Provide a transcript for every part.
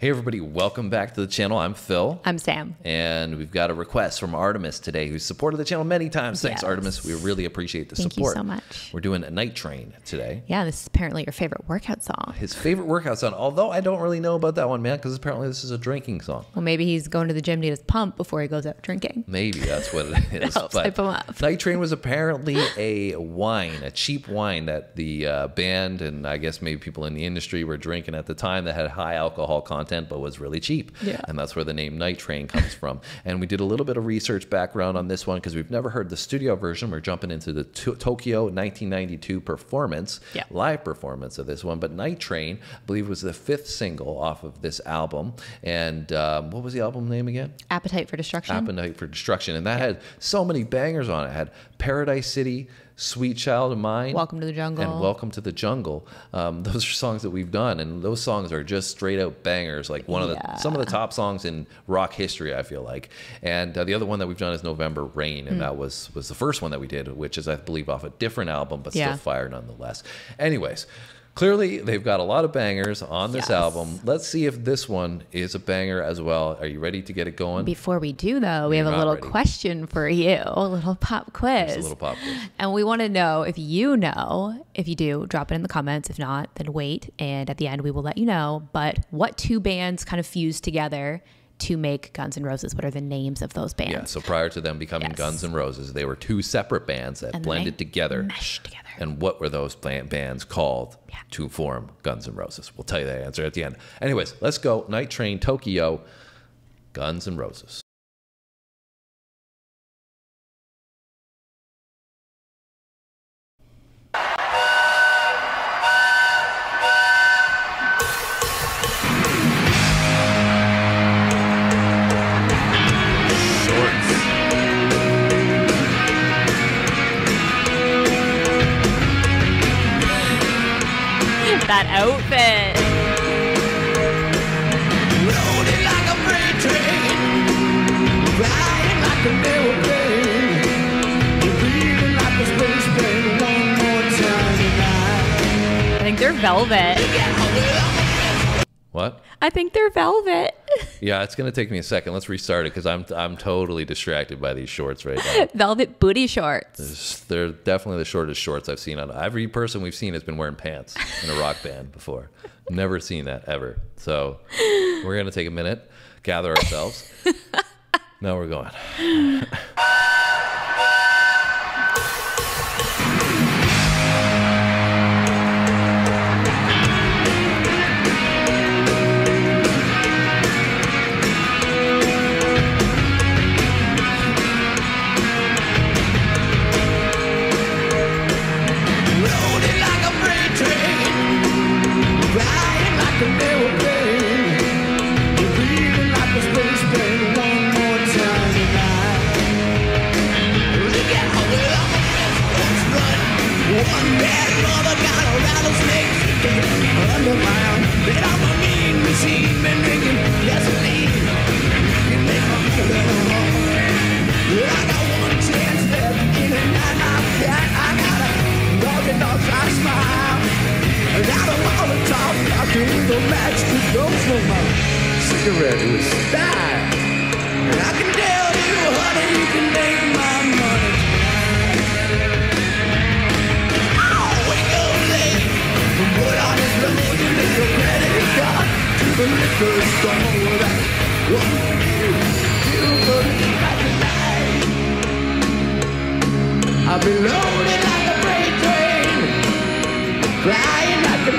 Hey, everybody, welcome back to the channel. I'm Phil. I'm Sam. And we've got a request from Artemis today, who's supported the channel many times. Thanks, Yes. Artemis. We really appreciate the support. Thank you so much. We're doing a night train today. Yeah, this is apparently your favorite workout song. His favorite workout song, although I don't really know about that one, man, because apparently this is a drinking song. Well, maybe he's going to the gym to get his pump before he goes out drinking. Maybe that's what it is. helps hype him up. Night Train was apparently a wine, a cheap wine that the uh, band and I guess maybe people in the industry were drinking at the time that had high alcohol content but was really cheap. Yeah. And that's where the name Night Train comes from. And we did a little bit of research background on this one because we've never heard the studio version. We're jumping into the to- Tokyo 1992 performance, Yeah. live performance of this one. But Nightrain, I believe, was the fifth single off of this album. And um, what was the album name again? Appetite for Destruction. Appetite for Destruction. And that had so many bangers on it. It had Paradise City, Sweet Child of Mine. Welcome to the Jungle. And Welcome to the Jungle. Um, those are songs that we've done, and those songs are just straight out bangers. Like one of the some of the top songs in rock history, I feel like. And uh, the other one that we've done is November Rain, and that was was the first one that we did, which is I believe off a different album, but Yeah. still fire nonetheless. Anyways. Clearly, they've got a lot of bangers on this Yes. album. Let's see if this one is a banger as well. Are you ready to get it going? Before we do, though, we have You're a little ready. question for you, a little pop quiz. Just a little pop quiz. And we want to know if you know. If you do, drop it in the comments. If not, then wait. And at the end, we will let you know. But what two bands kind of fused together to make Guns N' Roses? What are the names of those bands? Yeah, so prior to them becoming Yes. Guns N' Roses, they were two separate bands that And blended together. meshed together. And what were those ba- bands called Yeah. to form Guns N' Roses? We'll tell you that answer at the end. Anyways, let's go. Nightrain, Tokyo, Guns N' Roses. Tonight. I think they're velvet. What? I think they're velvet. Yeah, it's gonna take me a second. Let's restart it because I'm I'm totally distracted by these shorts right now. velvet booty shorts. They're definitely the shortest shorts I've seen on every person we've seen has been wearing pants in a rock band before. Never seen that ever. So we're gonna take a minute, gather ourselves. now we're going. Cigarette with style. And I can tell you, honey, you can make my money. Oh, wake up late. Put on his load and make your credit card to the liquor store. That's what you do for me like tonight. I'll be loaded like a freight train, flying like an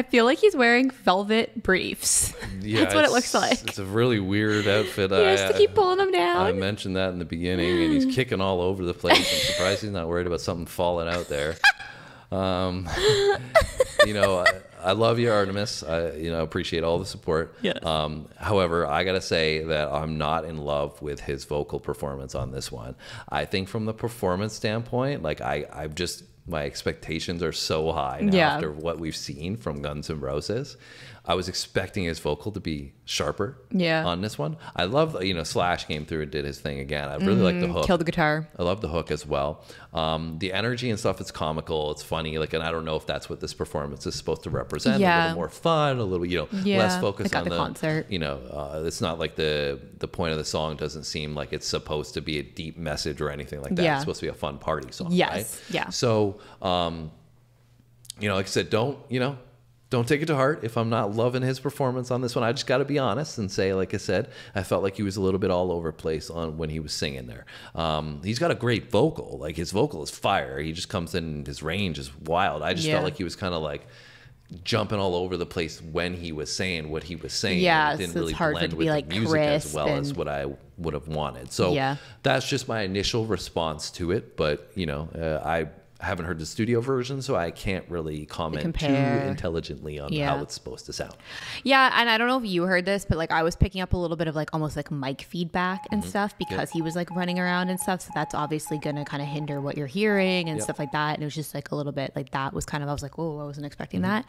I feel like he's wearing velvet briefs. Yeah, That's what it looks like. It's a really weird outfit. He has to keep pulling them down. I mentioned that in the beginning, and he's kicking all over the place. I'm surprised he's not worried about something falling out there. Um, you know, I, I love you, Artemis. I, you know, appreciate all the support. Yes. Um, however, I gotta say that I'm not in love with his vocal performance on this one. I think from the performance standpoint, like I, I've just my expectations are so high now Yeah. after what we've seen from Guns N' Roses. I was expecting his vocal to be sharper Yeah. on this one. I love, you know, Slash came through and did his thing again. I really like the hook. Kill the guitar. I love the hook as well. Um, the energy and stuff, it's comical, it's funny. Like, and I don't know if that's what this performance is supposed to represent. Yeah. A little more fun, a little, you know, Yeah, less focused like on the concert. You know, uh, it's not like the the point of the song doesn't seem like it's supposed to be a deep message or anything like that. Yeah. It's supposed to be a fun party song. Yes, Right? yeah. So, um, you know, like I said, don't you know. Don't take it to heart if I'm not loving his performance on this one. I just got to be honest and say, like I said, I felt like he was a little bit all over place on when he was singing there. Um, he's got a great vocal, like his vocal is fire. He just comes in, his range is wild. I just Yeah. felt like he was kind of like jumping all over the place when he was saying what he was saying. Yeah, it didn't so it's really hard blend to with be, the like, music as well as what I would have wanted. So Yeah. that's just my initial response to it. But you know, uh, I haven't heard the studio version, so I can't really comment too intelligently on Yeah. how it's supposed to sound. Yeah, and I don't know if you heard this, but like I was picking up a little bit of like almost like mic feedback and Mm-hmm. stuff because he was like running around and stuff. So that's obviously gonna kind of hinder what you're hearing and Yep. stuff like that. And it was just like a little bit like that was kind of I was like, oh, I wasn't expecting Mm-hmm. that.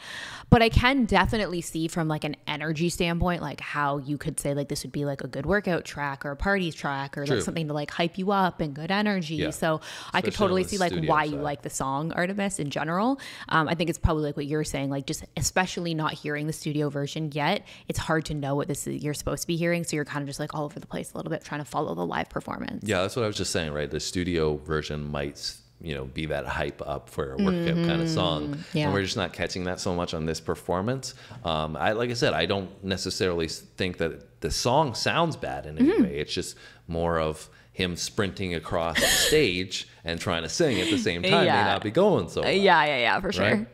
But I can definitely see from like an energy standpoint, like how you could say like this would be like a good workout track or a party track or True. like something to like hype you up and good energy. Yeah. So I could totally see like why you side. Like the song Artemis in general. Um, I think it's probably like what you're saying, like just especially not hearing the studio version yet, it's hard to know what this is you're supposed to be hearing. So you're kind of just like all over the place a little bit, trying to follow the live performance. Yeah, that's what I was just saying, right? The studio version might, you know, be that hype up for a workout kind of song, Mm-hmm. Yeah. and we're just not catching that so much on this performance. Um, I like I said, I don't necessarily think that the song sounds bad in any Mm-hmm. way. It's just more of him sprinting across the stage and trying to sing at the same time Yeah. may not be going so. Uh, well, yeah, yeah, yeah, for sure. Right?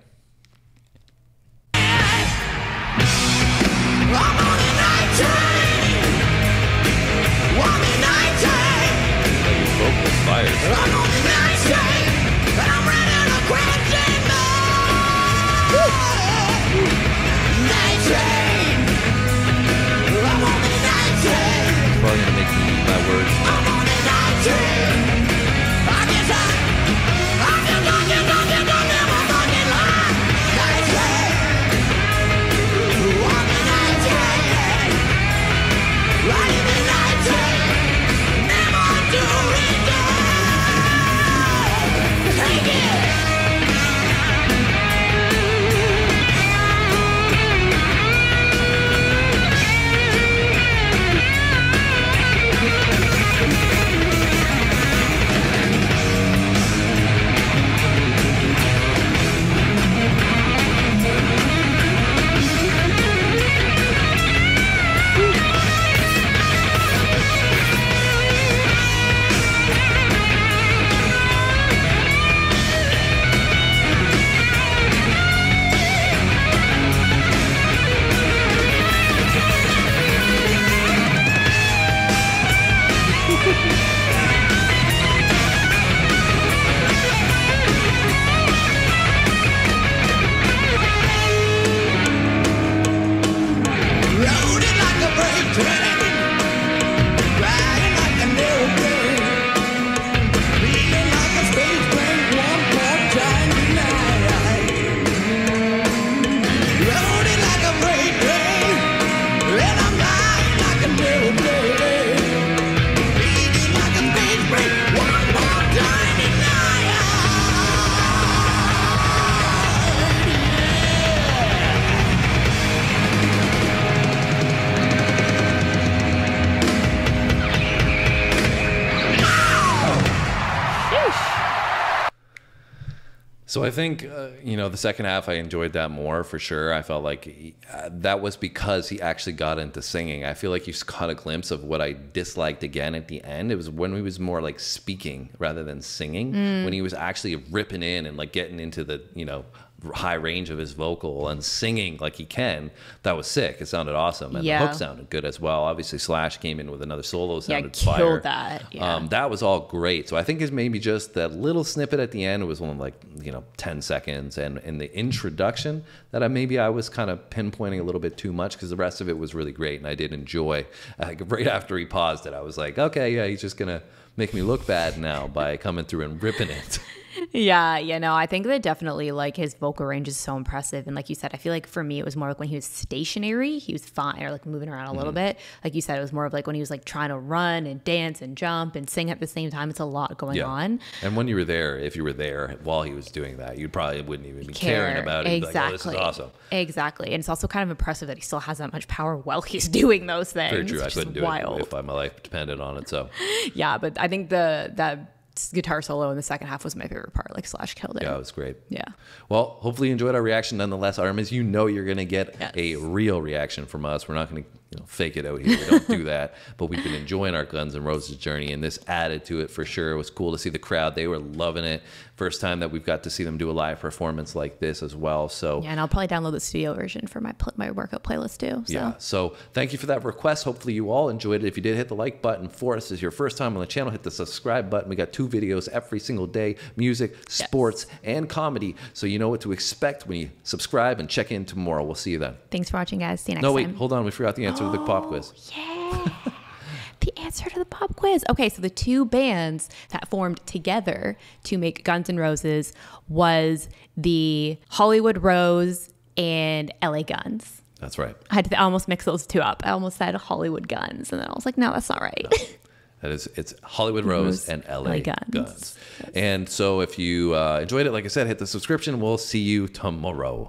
So I think uh, you know the second half I enjoyed that more for sure. I felt like he, uh, that was because he actually got into singing. I feel like you caught a glimpse of what I disliked again at the end. It was when he was more like speaking rather than singing. When he was actually ripping in and like getting into the you know high range of his vocal and singing like he can, that was sick. It sounded awesome, and Yeah. the hook sounded good as well. Obviously, Slash came in with another solo, Yeah, sounded killed fire. that. Yeah. Um, that was all great. So I think it's maybe just that little snippet at the end. It was only like you know ten seconds, and in the introduction that I maybe I was kind of pinpointing a little bit too much because the rest of it was really great, and I did enjoy. Like right after he paused it, I was like, okay, yeah, he's just gonna make me look bad now by coming through and ripping it. Yeah, you know, I think that definitely like his vocal range is so impressive. And like you said, I feel like for me, it was more like when he was stationary, he was fine or like moving around a little Mm-hmm. bit. Like you said, it was more of like when he was like trying to run and dance and jump and sing at the same time. It's a lot going on. And when you were there, if you were there while he was doing that, you probably wouldn't even be caring Care. about it. You'd Exactly. Like, oh, this is awesome. Exactly. And it's also kind of impressive that he still has that much power while he's doing those things. Very true. I couldn't do wild. it if my life depended on it. So Yeah, but I think the that guitar solo in the second half was my favorite part. Like Slash killed it. yeah, it was great. Yeah. Well, hopefully you enjoyed our reaction nonetheless, Artemis. You know you're going to get Yes. a real reaction from us. We're not going to you know, fake it out here. We don't do that. But we've been enjoying our Guns N' Roses journey, and this added to it for sure. It was cool to see the crowd. They were loving it. First time that we've got to see them do a live performance like this as well. So Yeah, and I'll probably download the studio version for my my workout playlist too. So. Yeah. So thank you for that request. Hopefully you all enjoyed it. If you did, hit the like button for us. Is your first time on the channel. Hit the subscribe button. We got two videos every single day: music, sports, and comedy. So you know what to expect when you subscribe and check in tomorrow. We'll see you then. Thanks for watching, guys. See you next time. No, wait, time. hold on. We forgot the answer to the pop quiz. Yeah. the answer to the pop quiz. Okay, so the two bands that formed together to make Guns N' Roses was the Hollywood Rose and LA Guns. That's right. I had to almost mix those two up. I almost said Hollywood Guns, and then I was like, no, that's not right. That is, it's Hollywood Rose Rose, and LA, LA Guns. Guns. And so if you uh, enjoyed it, like I said, hit the subscription. We'll see you tomorrow.